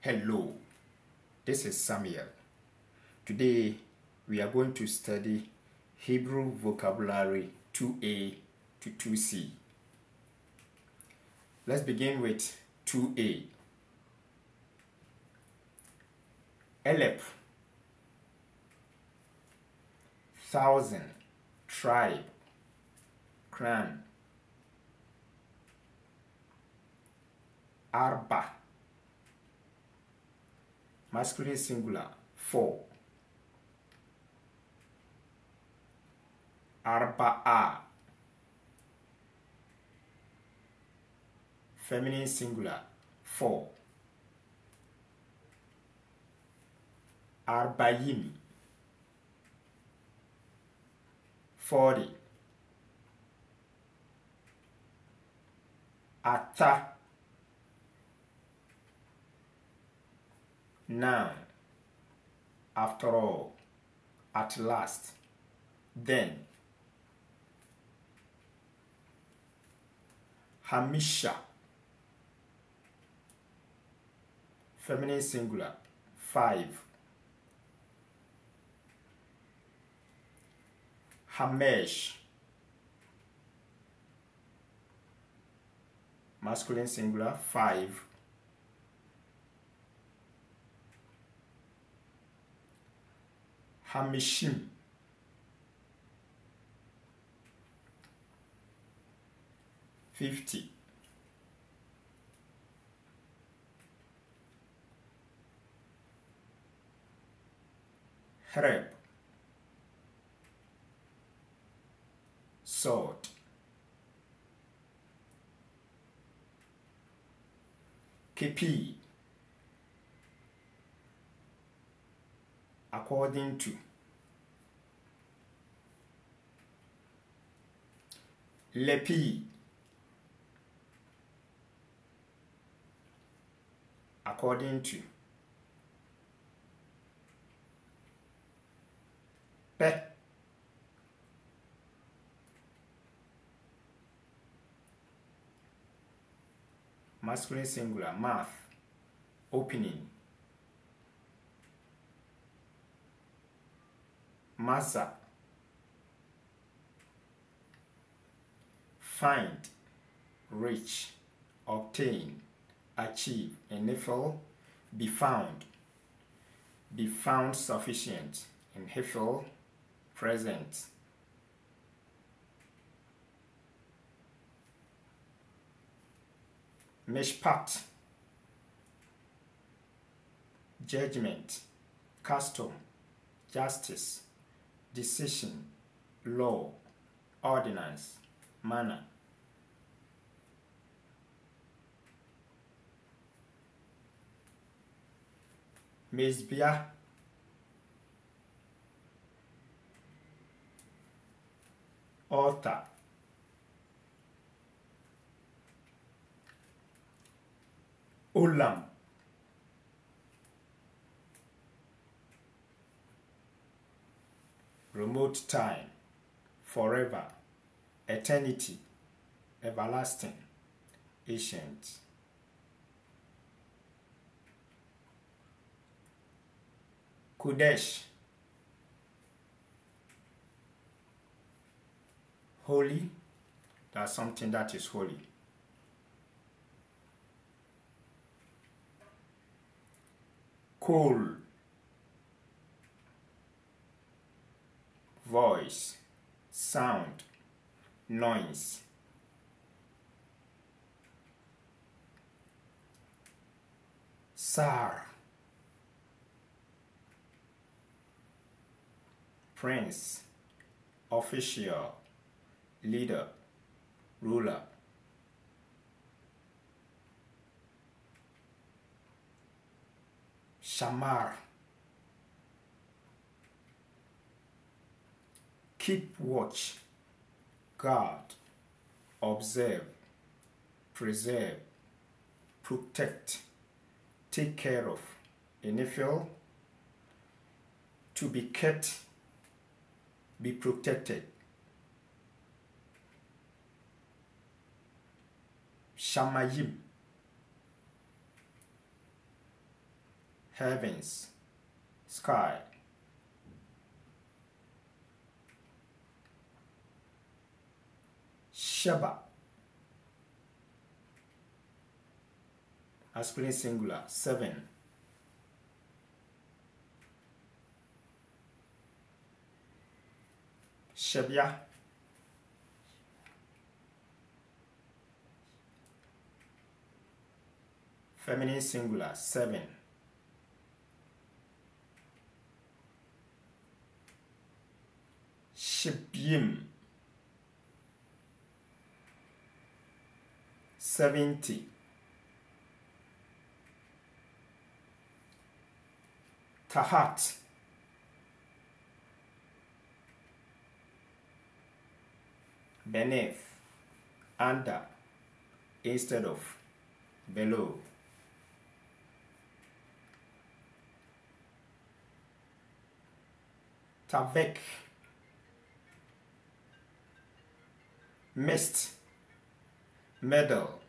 Hello, this is Samuel. Today we are going to study Hebrew vocabulary 2a to 2c. Let's begin with 2a. Elep, thousand, tribe, clan. Arba, masculine singular, four. Arba'a, feminine singular, four. Arbayim, forty. Ata, Now, after all, at last, then. Hamisha, feminine singular, five. Hamesh, masculine singular, five. Hamishim. Fifty. Herb. Sword. Kepi. According to. Lepi according to. Pe. Masculine singular mouth opening masa. Find reach obtain achieve enable be found. Be found sufficient enable present. Mishpat judgment. Custom. Justice decision, law, ordinance, manner. Mezbia, altar, olam, remote time, forever, eternity, everlasting, ancient. Kodesh, holy, that's something that is holy. Cool, voice, sound, noise. Sar, prince, official, leader, ruler. Shamar, keep watch, guard, observe, preserve, protect, take care of, initial, to be kept, be protected. Shamayim, heavens, sky. Sheba. Masculine singular, seven. Shebya. Feminine singular, seven. Shibim. Seventy. Tahat. Beneath. Under. Instead of. Below. Tavek. Mist. Medal.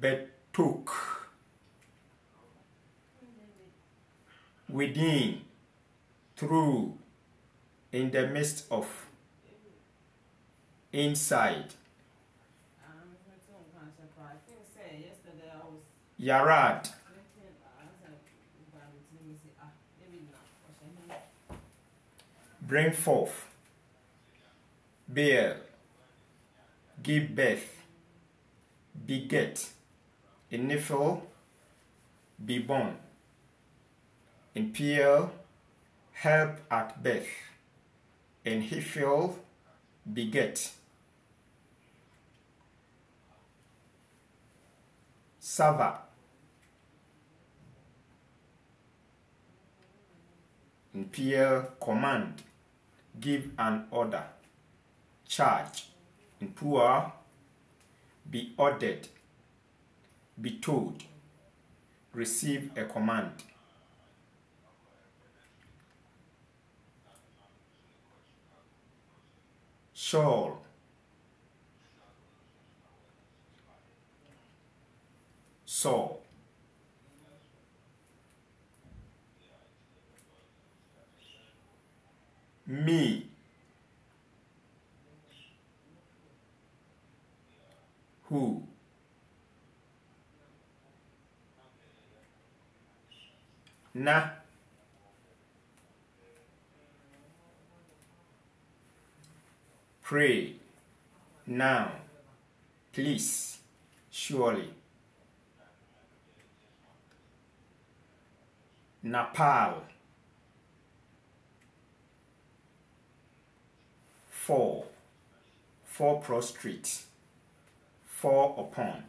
Betuk. Within. Through. In the midst of. Inside. Um, Bring forth. Bear. Give birth. Beget. Initial. Be born. Imperial. Help at birth. And Hiphil. Beget. Sava. Imperial command give an order, charge, in be ordered, be told, receive a command. Shawl, saw, me, who, na, pray, now, please, surely, Nepal, fall, fall prostrate, fall upon,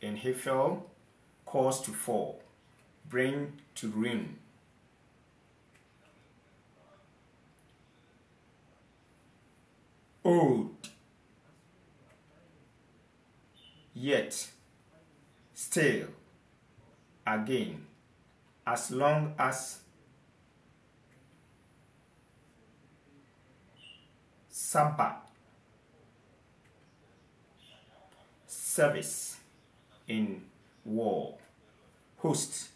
and he fell, cause to fall, bring to ruin. Old, yet, still, again, as long as Sabbath service in war. Host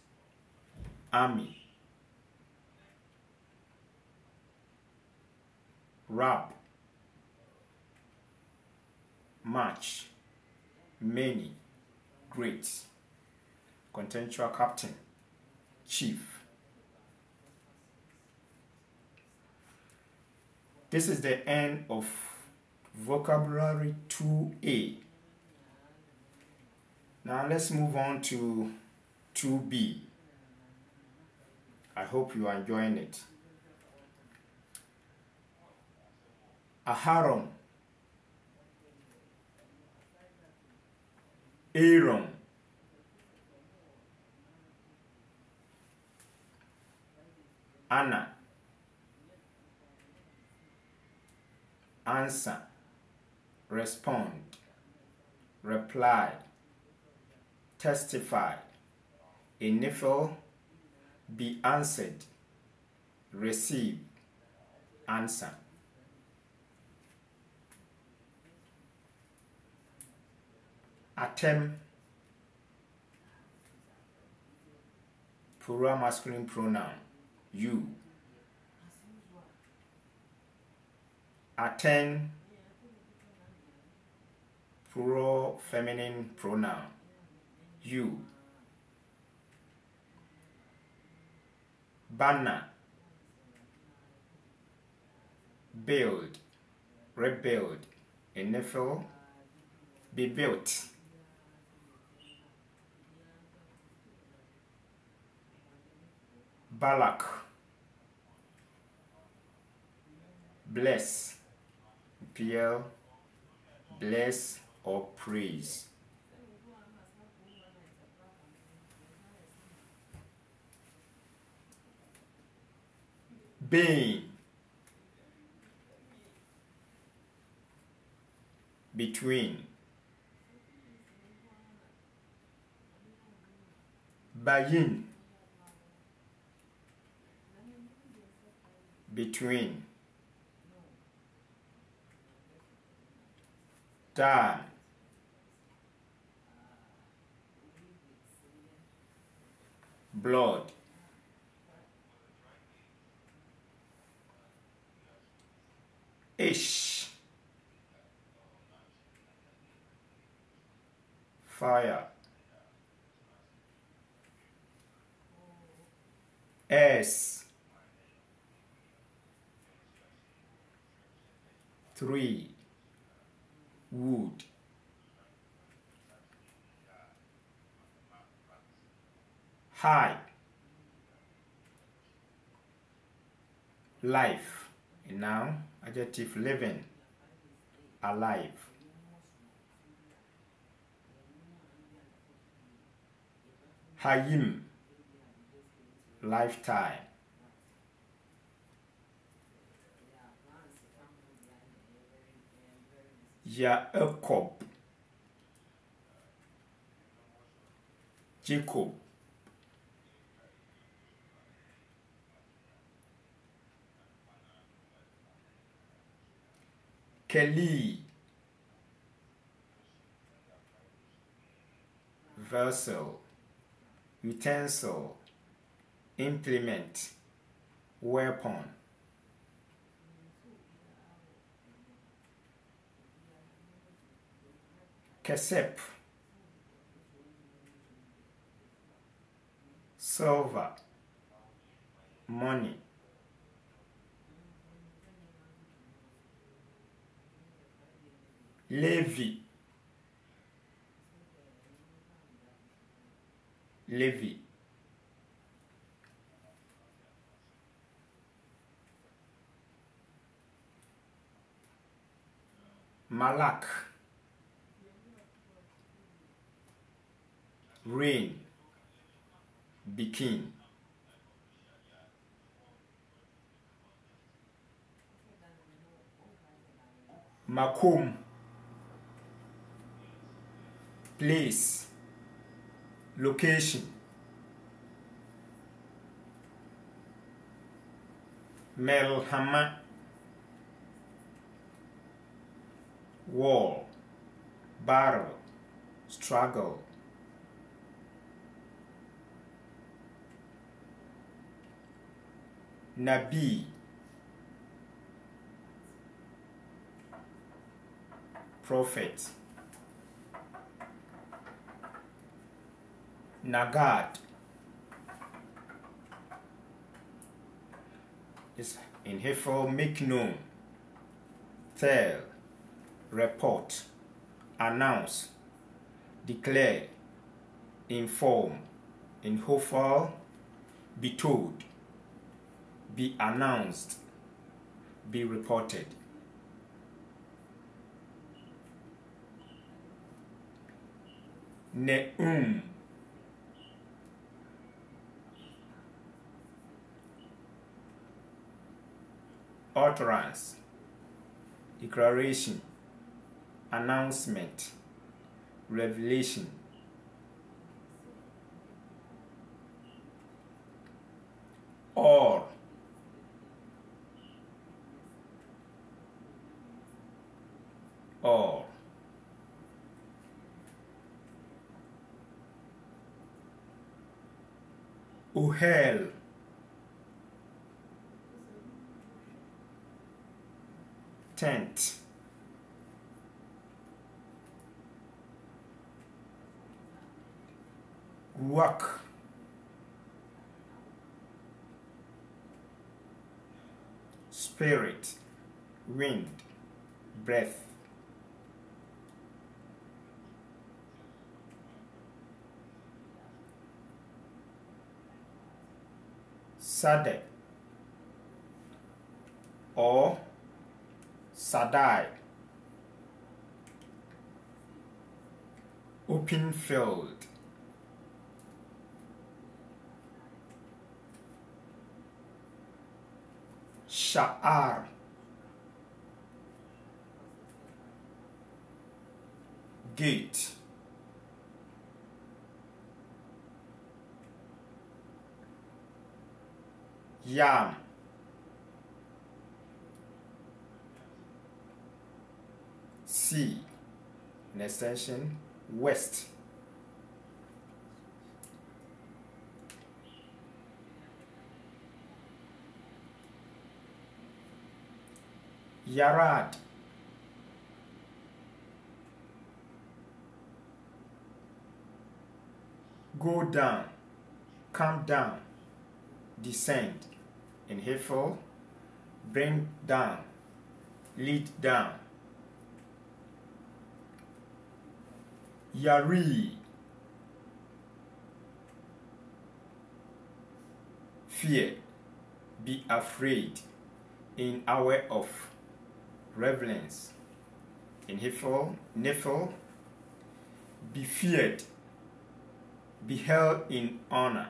army. Rab. March. Many great. Contemptual captain. Chief This is the end of vocabulary 2A. Now let's move on to 2B. I hope you are enjoying it. Aharon, Aaron, Anna, answer, respond, reply, testify, initial, be answered, receive, answer. Attempt, Plural masculine pronoun. You. Attend. Plural feminine pronoun. You. Banner. Build. Rebuild. Enephil. Be built. Balak. Bless. Piel. Bless or praise. Being. Between. Bayin. Between. Dan. Blood. Ish. Fire. S. Three. Wood. High. Life. A noun, adjective living. Alive. Hayim. Lifetime. Jacob. Jacob. Kelly. Vessel. Utensil. Implement. Weapon. Kesep. Silver. Money. Levi. Levi. Malak. Rain. Bikin. Makum. Place. Location. Melhama. Wall. Battle. Struggle. Nabi. Prophet. Nagad. Is in Hebrew make known, tell, report, announce, declare, inform, in Hophal, be told, be announced, be reported. Neum. utterance, declaration, announcement, revelation. Or or ohel tent ruach spirit wind breath Sadek or Sadai. Open field. Sha'ar. Gate. Yam. C. An extension west. Yarad. Go down, come down, descend. Inhale, bring down, lead down. Yari. Fear, be afraid, in hour of reverence. Inhale, Niphal, be feared, be held in honor.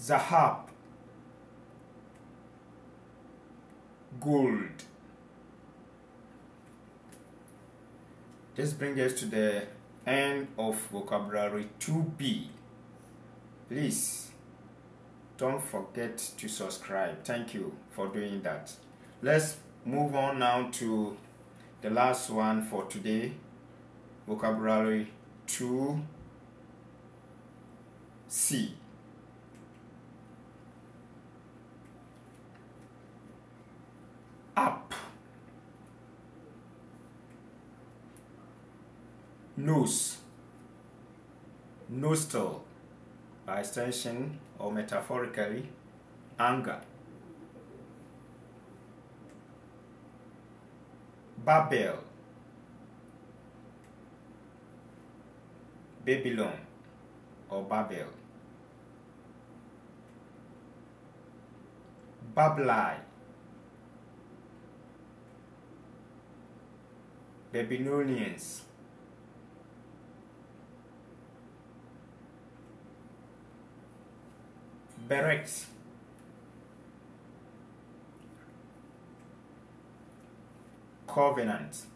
Zahab, gold. This brings us to the end of vocabulary 2b. Please don't forget to subscribe. Thank you for doing that. Let's move on now to the last one for today vocabulary 2c. Up. Nose. Nostril. By extension or metaphorically, anger. Babel. Babylon or Babel. Bablai. Babylonians. Berets. Covenant.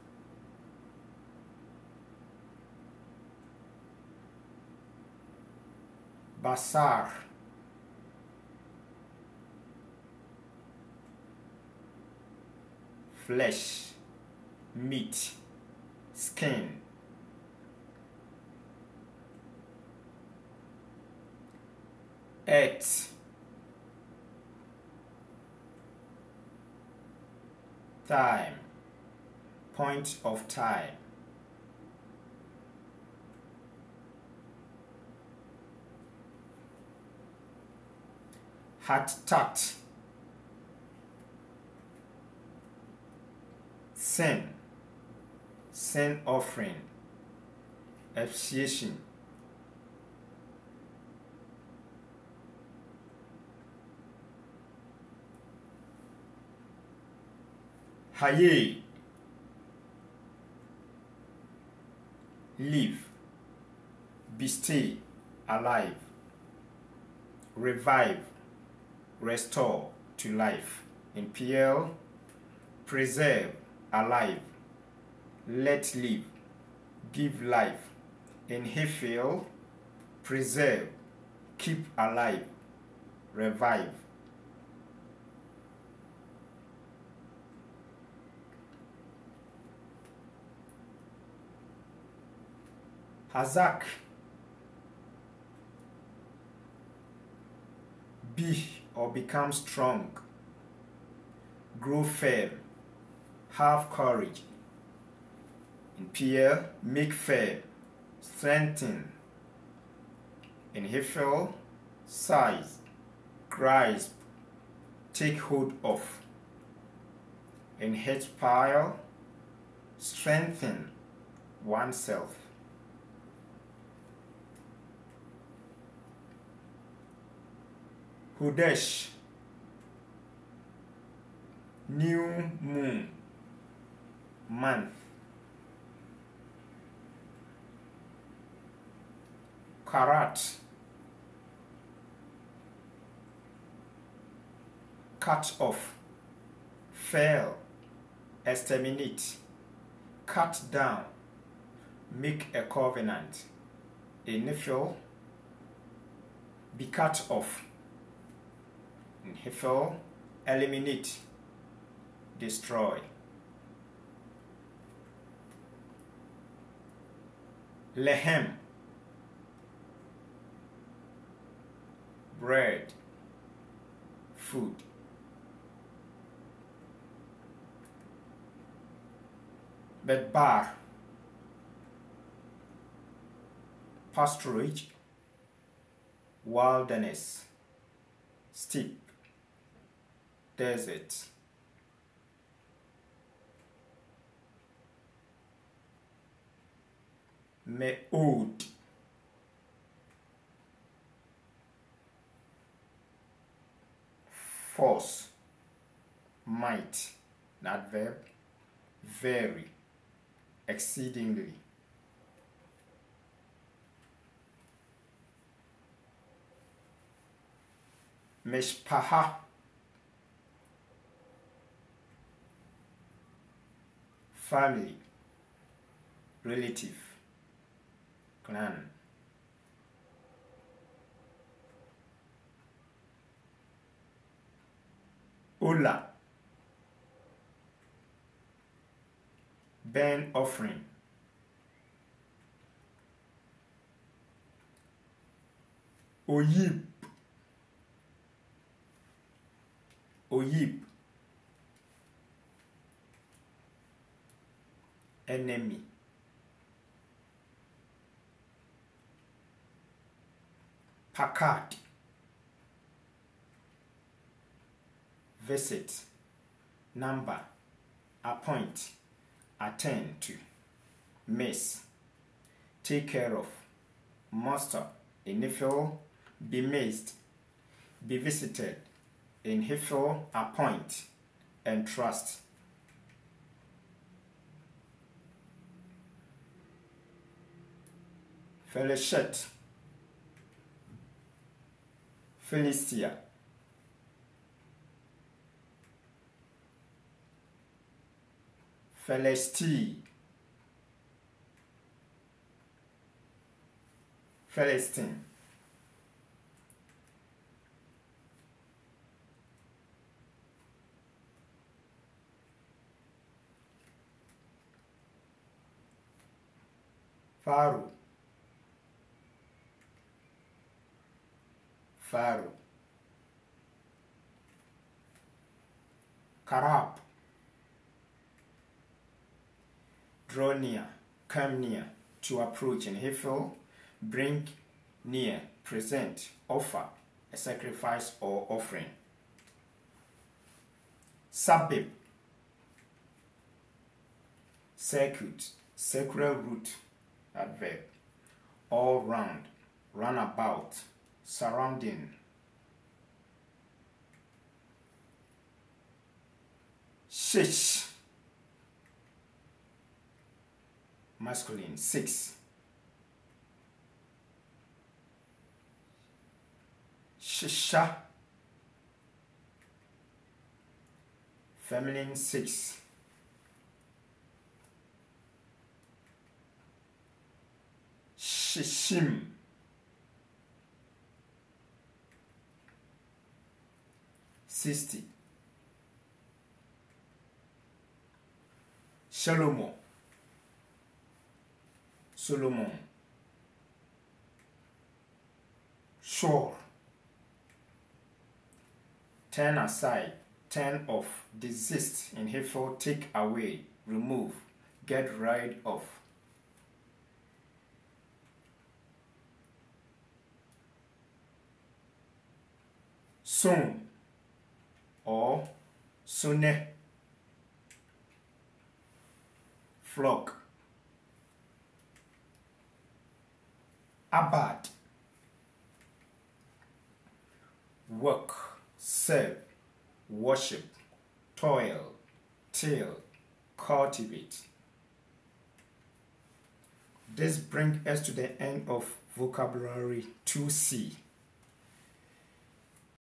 Basar. Flesh, meat, skin. Earth. Time. Point of time. Hat tat. Sin. Sin offering. Appreciation. Haye. Live. be still Alive. Revive. Restore to life. In Piel, preserve. Alive. Let live. Give life. In Hiphil, preserve. Keep alive. Revive. Hazak. Be or become strong. Grow firm. Have courage. In Piel, make firm. Strengthen. In Hiphil, size. Grasp. Take hold of. In Hithpael, strengthen oneself. Hodesh, new moon, month. Karat, cut off, fell, exterminate, cut down, make a covenant, a be cut off. Hiphil, eliminate, destroy. Lehem, bread, food. Bedbar, pasturage, wilderness, steep, desert. Me'od, force, might, adverb, very, exceedingly. Mishpaha, family, relative, clan. Ola, burnt offering. Oyib, Oyib, enemy. Packard, visit, number, appoint, attend to, miss, take care of, muster, initial, be missed, be visited, in Hiphil, appoint, and trust. Félicite. Félicia. Félestie. Philistine. Faro. Pharaoh. Karab, draw near, come near, to approach, and Hiphil, bring near, present, offer, a sacrifice or offering. Sabib, circuit, circular route, adverb, all round, run about, surrounding. Shish, masculine, six. Shisha, feminine, six. Shishim, sixty. Shalomo, Solomon, Sure. Turn aside, turn off, desist, in Hebrew, take away, remove, get rid of. Soon or sooner. Flock. Abad. Work, serve, worship, toil, till, cultivate. This brings us to the end of vocabulary 2C.